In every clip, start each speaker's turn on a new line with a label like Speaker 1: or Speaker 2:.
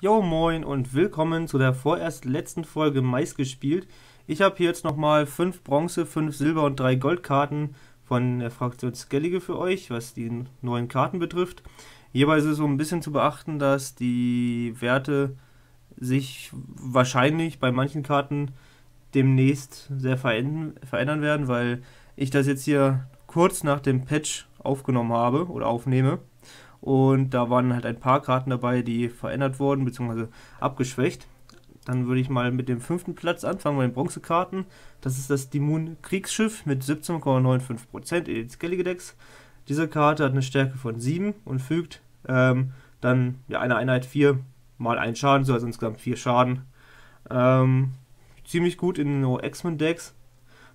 Speaker 1: Jo moin und willkommen zu der vorerst letzten Folge Mais gespielt. Ich habe hier jetzt nochmal 5 Bronze, 5 Silber und 3 Goldkarten von der Fraktion Skellige für euch, was die neuen Karten betrifft. Hierbei ist es so ein bisschen zu beachten, dass die Werte sich wahrscheinlich bei manchen Karten demnächst sehr verändern werden, weil ich das jetzt hier kurz nach dem Patch aufgenommen habe oder aufnehme. Und da waren halt ein paar Karten dabei, die verändert wurden bzw. abgeschwächt. Dann würde ich mal mit dem fünften Platz anfangen, bei den Bronzekarten. Das ist das Dimun Kriegsschiff mit 17,95% in Skellige Decks. Diese Karte hat eine Stärke von 7 und fügt ähm, dann ja, eine Einheit 4 mal einen Schaden, so also insgesamt 4 Schaden. Ähm, ziemlich gut in No X-Men Decks.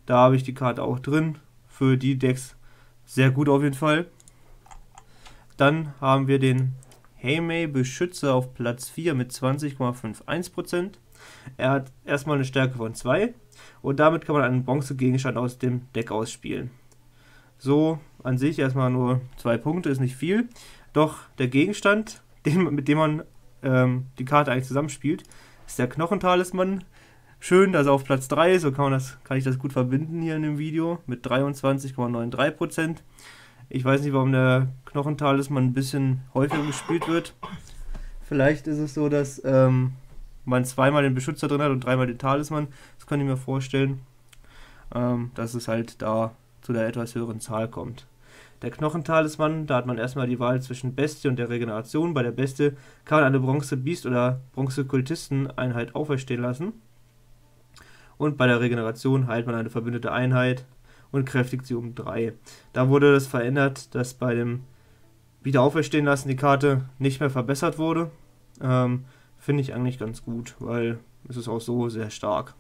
Speaker 1: Da habe ich die Karte auch drin. Für die Decks sehr gut auf jeden Fall. Dann haben wir den Heimei Beschützer auf Platz 4 mit 20,51%. Er hat erstmal eine Stärke von 2 und damit kann man einen Bronzegegenstand aus dem Deck ausspielen. So an sich erstmal nur 2 Punkte, ist nicht viel. Doch der Gegenstand, den, mit dem man ähm, die Karte eigentlich zusammenspielt, ist der Knochentalisman. Schön, dass er auf Platz 3 ist, so kann, man das, kann ich das gut verbinden hier in dem Video mit 23,93%. Ich weiß nicht, warum der Knochentalisman ein bisschen häufiger gespielt wird. Vielleicht ist es so, dass ähm, man zweimal den Beschützer drin hat und dreimal den Talisman. Das kann ich mir vorstellen. Ähm, dass es halt da zu der etwas höheren Zahl kommt. Der Knochentalisman, da hat man erstmal die Wahl zwischen Bestie und der Regeneration. Bei der Bestie kann man eine Bronze-Biest- oder Bronze-Kultisten-Einheit auferstehen lassen. Und bei der Regeneration heilt man eine verbündete Einheit und kräftigt sie um 3. Da wurde das verändert, dass bei dem Wiederauferstehen lassen die Karte nicht mehr verbessert wurde. Ähm, Finde ich eigentlich ganz gut, weil es ist auch so sehr stark.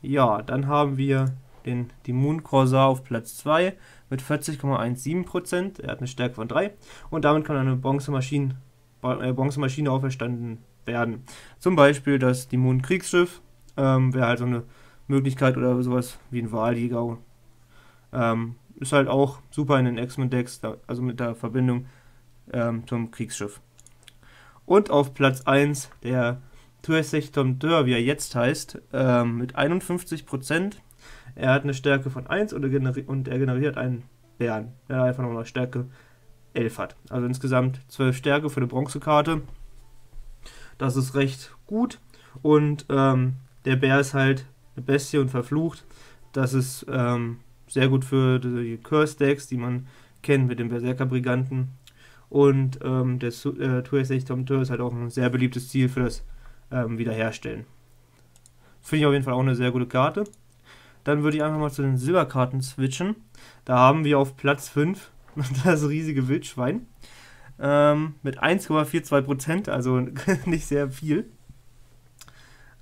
Speaker 1: Ja, dann haben wir den Moon Corsair auf Platz 2 mit 40,17%. Er hat eine Stärke von 3 und damit kann eine Bronzemaschine, äh, Bronzemaschine auferstanden werden. Zum Beispiel das Moon Kriegsschiff ähm, wäre halt so eine Möglichkeit oder sowas wie ein Wahljäger. Ähm, ist halt auch super in den X-Men-Decks, also mit der Verbindung ähm, zum Kriegsschiff. Und auf Platz 1 der Tour wie er jetzt heißt, ähm, mit 51%. Er hat eine Stärke von 1 und er, und er generiert einen Bären, der einfach noch eine Stärke 11 hat. Also insgesamt 12 Stärke für eine Bronzekarte. Das ist recht gut. Und ähm, der Bär ist halt eine Bestie und verflucht. Das ist ähm, sehr gut für die Curse-Decks, die man kennt mit den Berserker-Briganten. Und ähm, der äh, Tour ist halt auch ein sehr beliebtes Ziel für das ähm, Wiederherstellen. Finde ich auf jeden Fall auch eine sehr gute Karte. Dann würde ich einfach mal zu den Silberkarten switchen. Da haben wir auf Platz 5 das riesige Wildschwein. Ähm, mit 1,42%, also nicht sehr viel.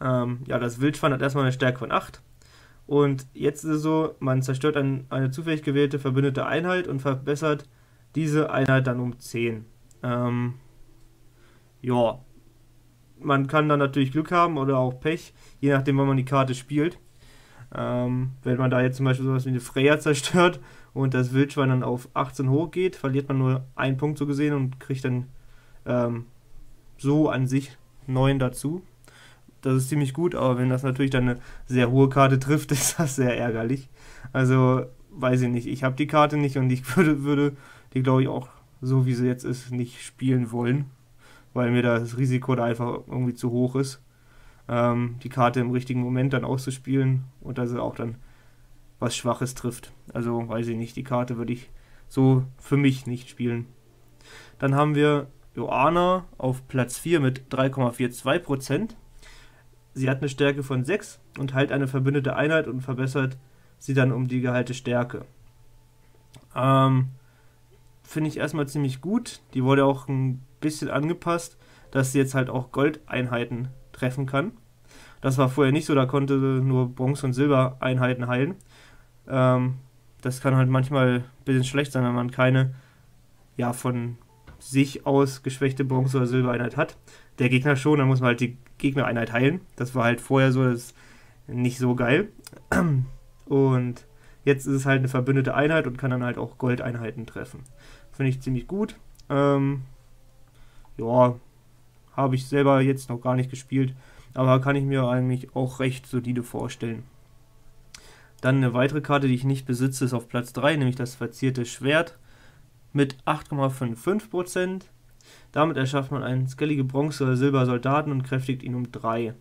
Speaker 1: Ähm, ja, das Wildschwein hat erstmal eine Stärke von 8. Und jetzt ist es so, man zerstört ein, eine zufällig gewählte verbündete Einheit und verbessert diese Einheit dann um 10. Ähm, ja, man kann dann natürlich Glück haben oder auch Pech, je nachdem, wann man die Karte spielt. Ähm, wenn man da jetzt zum Beispiel sowas wie eine Freya zerstört und das Wildschwein dann auf 18 hoch geht, verliert man nur einen Punkt so gesehen und kriegt dann ähm, so an sich 9 dazu das ist ziemlich gut, aber wenn das natürlich dann eine sehr hohe Karte trifft, ist das sehr ärgerlich. Also, weiß ich nicht, ich habe die Karte nicht und ich würde, würde die, glaube ich, auch so wie sie jetzt ist, nicht spielen wollen, weil mir das Risiko da einfach irgendwie zu hoch ist, ähm, die Karte im richtigen Moment dann auszuspielen und dass sie auch dann was Schwaches trifft. Also, weiß ich nicht, die Karte würde ich so für mich nicht spielen. Dann haben wir Joana auf Platz 4 mit 3,42%. Sie hat eine Stärke von 6 und heilt eine verbündete Einheit und verbessert sie dann um die geheilte Stärke. Ähm, Finde ich erstmal ziemlich gut. Die wurde auch ein bisschen angepasst, dass sie jetzt halt auch Goldeinheiten treffen kann. Das war vorher nicht so, da konnte nur Bronze- und Silbereinheiten heilen. Ähm, das kann halt manchmal ein bisschen schlecht sein, wenn man keine ja, von sich aus geschwächte Bronze- oder Silbereinheit hat. Der Gegner schon, dann muss man halt die Gegnereinheit heilen. Das war halt vorher so, das ist nicht so geil. Und jetzt ist es halt eine verbündete Einheit und kann dann halt auch Goldeinheiten treffen. Finde ich ziemlich gut. Ähm, ja, habe ich selber jetzt noch gar nicht gespielt, aber kann ich mir eigentlich auch recht solide vorstellen. Dann eine weitere Karte, die ich nicht besitze, ist auf Platz 3, nämlich das verzierte Schwert mit 8,55%. Damit erschafft man einen skellige Bronze- oder Silbersoldaten und kräftigt ihn um 3.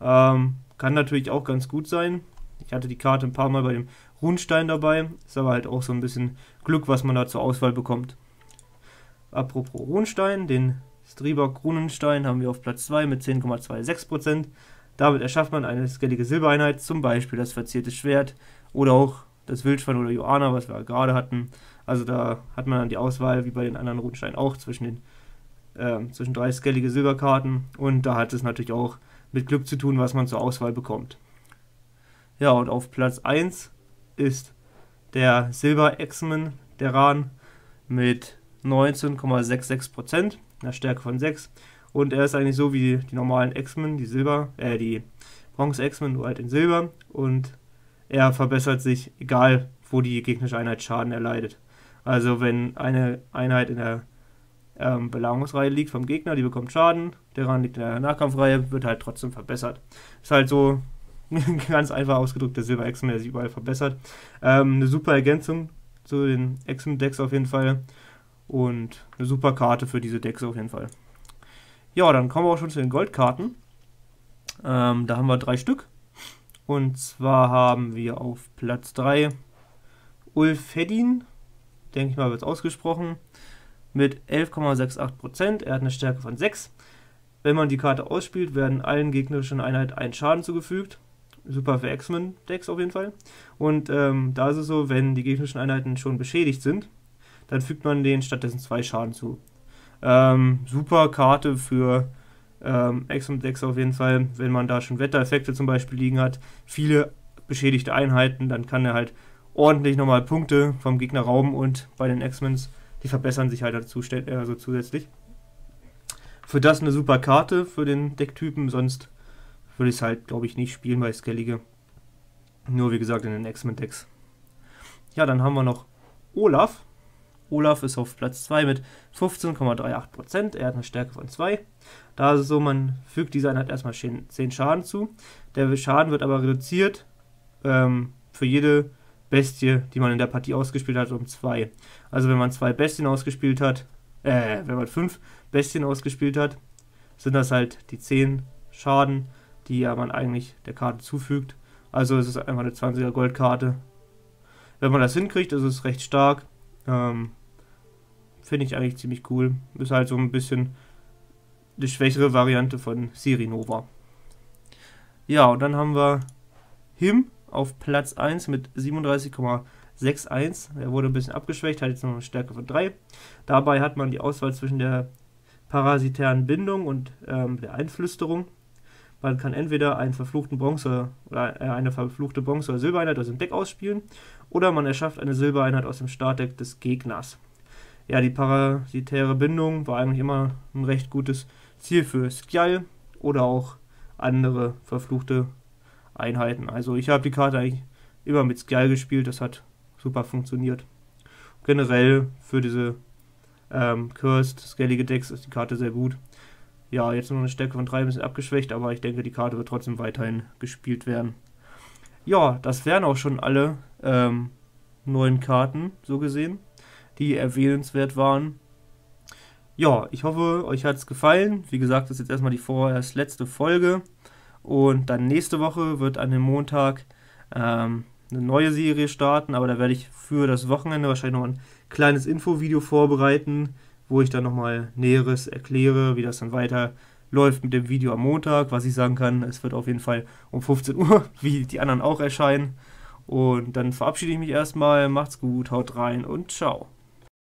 Speaker 1: Ähm, kann natürlich auch ganz gut sein. Ich hatte die Karte ein paar Mal bei dem Runstein dabei. Ist aber halt auch so ein bisschen Glück, was man da zur Auswahl bekommt. Apropos Runstein, den Strieber Runenstein haben wir auf Platz 2 mit 10,26%. Damit erschafft man eine skellige Silbereinheit, zum Beispiel das verzierte Schwert oder auch das Wildschwein oder Joana, was wir gerade hatten. Also da hat man dann die Auswahl, wie bei den anderen Runensteinen auch, zwischen den äh, zwischen drei skellige Silberkarten und da hat es natürlich auch mit Glück zu tun, was man zur Auswahl bekommt. Ja, und auf Platz 1 ist der Silber X-Men der Ran mit 19,66%, einer Stärke von 6. Und er ist eigentlich so wie die normalen X-Men, die Silber, äh, die Bronze X-Men, nur halt in Silber. Und er verbessert sich, egal wo die gegnerische Einheit Schaden erleidet. Also wenn eine Einheit in der ähm, Belagerungsreihe liegt vom Gegner, die bekommt Schaden, der Rand liegt in der Nahkampfreihe, wird halt trotzdem verbessert. Ist halt so ganz einfach ausgedrückt der Silber X-Men, der sich überall verbessert. Ähm, eine super Ergänzung zu den X-Men-Decks auf jeden Fall. Und eine super Karte für diese Decks auf jeden Fall. Ja, dann kommen wir auch schon zu den Goldkarten. Ähm, da haben wir drei Stück. Und zwar haben wir auf Platz 3 Ulf Hedin, denke ich mal, wird es ausgesprochen, mit 11,68%. Er hat eine Stärke von 6. Wenn man die Karte ausspielt, werden allen gegnerischen Einheiten einen Schaden zugefügt. Super für X-Men-Decks auf jeden Fall. Und ähm, da ist es so, wenn die gegnerischen Einheiten schon beschädigt sind, dann fügt man denen stattdessen zwei Schaden zu. Ähm, super Karte für ähm, X-Men-Decks auf jeden Fall, wenn man da schon Wettereffekte zum Beispiel liegen hat, viele beschädigte Einheiten, dann kann er halt ordentlich nochmal Punkte vom Gegner rauben und bei den X-Mens, die verbessern sich halt dazu, also zusätzlich. Für das eine super Karte für den Decktypen, sonst würde ich es halt, glaube ich, nicht spielen bei Skellige. Nur wie gesagt in den X-Men-Decks. Ja, dann haben wir noch Olaf. Olaf ist auf Platz 2 mit 15,38%. Er hat eine Stärke von 2. Da ist es so, man fügt dieser Einheit erstmal 10 Schaden zu. Der Schaden wird aber reduziert ähm, für jede Bestie, die man in der Partie ausgespielt hat, um 2. Also wenn man zwei Bestien ausgespielt hat, äh, wenn man 5 Bestien ausgespielt hat, sind das halt die 10 Schaden, die man eigentlich der Karte zufügt. Also es ist einfach eine 20er Goldkarte. Wenn man das hinkriegt, ist es recht stark. Ähm, Finde ich eigentlich ziemlich cool. Ist halt so ein bisschen die schwächere Variante von Sirinova. Ja, und dann haben wir Him auf Platz 1 mit 37,61. Er wurde ein bisschen abgeschwächt, hat jetzt noch eine Stärke von 3. Dabei hat man die Auswahl zwischen der parasitären Bindung und ähm, der Einflüsterung. Man kann entweder einen verfluchten Bronze oder äh, eine verfluchte Bronze- oder Silbereinheit aus dem Deck ausspielen oder man erschafft eine Silbereinheit aus dem Startdeck des Gegners ja, die parasitäre Bindung war eigentlich immer ein recht gutes Ziel für Skjal oder auch andere verfluchte Einheiten. Also ich habe die Karte eigentlich immer mit Skjal gespielt, das hat super funktioniert. Generell für diese ähm, Cursed, scalige Decks ist die Karte sehr gut. Ja, jetzt nur eine Stärke von 3 ein bisschen abgeschwächt, aber ich denke, die Karte wird trotzdem weiterhin gespielt werden. Ja, das wären auch schon alle ähm, neuen Karten, so gesehen die erwähnenswert waren. Ja, ich hoffe, euch hat es gefallen. Wie gesagt, das ist jetzt erstmal die vorerst letzte Folge. Und dann nächste Woche wird an dem Montag ähm, eine neue Serie starten, aber da werde ich für das Wochenende wahrscheinlich noch ein kleines Infovideo vorbereiten, wo ich dann nochmal Näheres erkläre, wie das dann weiter läuft mit dem Video am Montag. Was ich sagen kann, es wird auf jeden Fall um 15 Uhr, wie die anderen auch erscheinen. Und dann verabschiede ich mich erstmal. Macht's gut, haut rein und ciao.